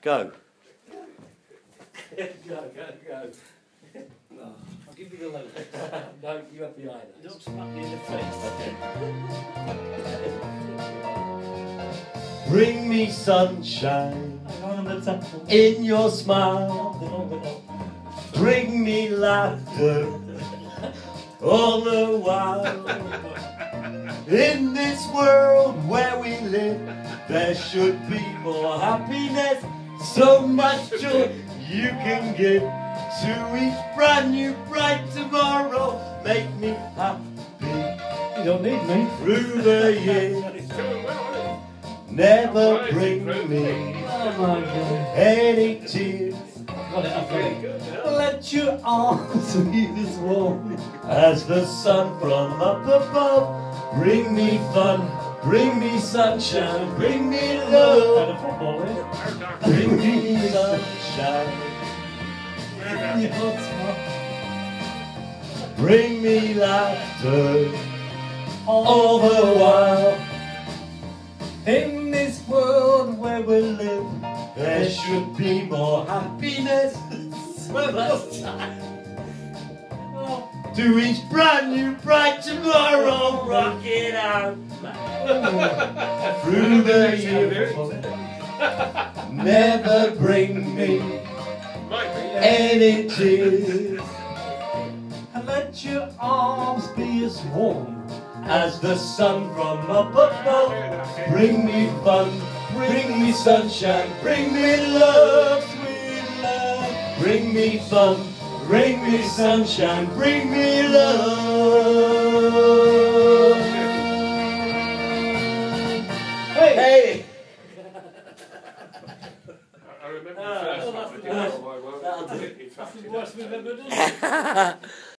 Go. go, go, go. I'll give you the low. no, you have the eye. Don't smack me in the face. Bring me sunshine Hang on a minute. in your smile. Hold it, hold it, hold Bring me laughter all the while. In this world where we live, there should be more happiness, so much joy you can give to each brand new bright tomorrow. Make me happy. You don't need me. through the year. It's doing well, isn't it? Never bring me any tears. Got it, I've got Very it. good now. Let your arms be as warm. As the sun from up above, bring me fun, bring me sunshine, bring me love, eh? Bring me sunshine, bring me laughter all the while. In this world where we live, there should be more happiness. much time. To each brand new bright tomorrow, rock it out through the year. Never bring me any tears And let your arms be as warm. as the sun from up above. Bring me fun, bring me sunshine, bring me love, sweet love. Bring me fun, bring me sunshine, bring me love. Hey! Hey! I remember the first well, one. that's but the you know, worst. I won't- That'll do.